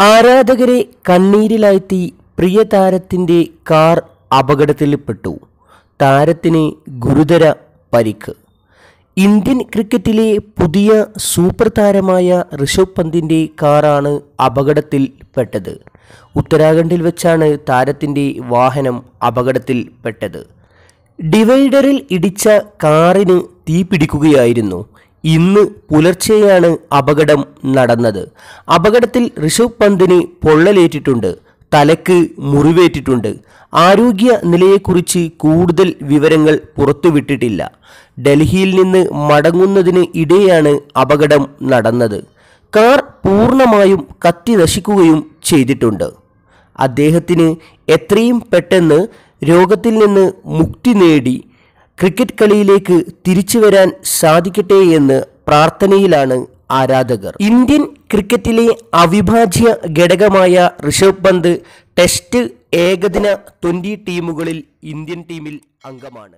ആരാധകരെ കണ്ണീരിലാഴ്ത്തി പ്രിയ താരത്തിന്റെ കാർ അപകടത്തിൽപ്പെട്ടു. താരത്തിന് ഗുരുതര പരിക്ക്. ഇന്ത്യൻ ക്രിക്കറ്റിലെ പുതിയ സൂപ്പർ താരമായ ഋഷഭ് പന്തിന്റെ കാറാണ് അപകടത്തിൽപ്പെട്ടത്. ഉത്തരാഖണ്ഡിൽ വെച്ചാണ് താരത്തിന്റെ വാഹനം അപകടത്തിൽപ്പെട്ടത്. ഡിവൈഡറിൽ ഇടിച്ച കാറിന് തീ പിടിക്കുകയായിരുന്നു ഇന്ന് പുലർച്ചെയാണ് അപകടം നടന്നത്. അപകടത്തിൽ ഋഷഭ് പന്തിന് പൊള്ളലേറ്റിട്ടുണ്ട്. തലക്ക് മുറിവേറ്റിട്ടുണ്ട്. ആരോഗ്യ നിലയെക്കുറിച്ച് കൂടുതൽ വിവരങ്ങൾ പുറത്തുവിട്ടിട്ടില്ല. ഡൽഹിയിൽ നിന്ന് മടങ്ങുന്നതിന് ഇടെയാണ് അപകടം നടന്നത്. കാർ പൂർണമായും കത്തി നശിക്കുകയും ചെയ്തിട്ടുണ്ട്. അദ്ദേഹത്തിന് എത്രയും പെട്ടെന്ന് രോഗത്തിൽ നിന്ന് മുക്തി നേടി. ക്രിക്കറ്റ് കളിയിലേക്ക് തിരിച്ചു വരാൻ സാധിക്കട്ടെ എന്ന് പ്രാർത്ഥനയിലാണ് ആരാധകർ. ഇന്ത്യൻ ക്രിക്കറ്റിലെ അവിഭാജ്യ ഘടകമായ ഋഷഭ് പന്ത് ടെസ്റ്റ് ഏകദിന ട്വന്റി ടീമുകളിൽ ഇന്ത്യൻ ടീമിൽ അംഗമാണ്.